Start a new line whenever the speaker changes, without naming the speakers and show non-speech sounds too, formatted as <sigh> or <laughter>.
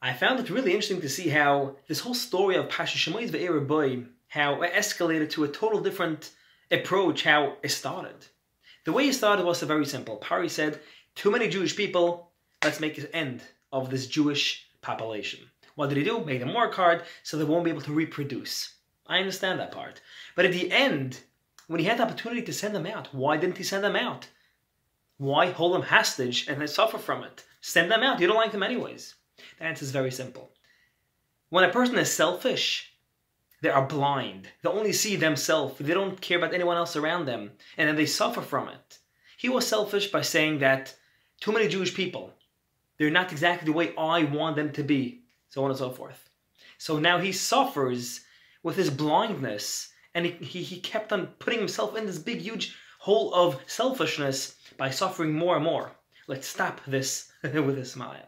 I found it really interesting to see how this whole story of Parsha Shemois Ve'er Boy, how it escalated to a total different approach, how it started. The way it started was very simple. Pari said, too many Jewish people, let's make an end of this Jewish population. What did he do? Make them work hard so they won't be able to reproduce. I understand that part. But at the end, when he had the opportunity to send them out, why didn't he send them out? Why hold them hostage and then suffer from it? Send them out. You don't like them anyways. The answer is very simple. When a person is selfish, they are blind. They only see themselves. They don't care about anyone else around them. And then they suffer from it. He was selfish by saying that too many Jewish people, they're not exactly the way I want them to be, so on and so forth. So now he suffers with his blindness, and he, he, he kept on putting himself in this big, huge hole of selfishness by suffering more and more. Let's stop this <laughs> with a smile.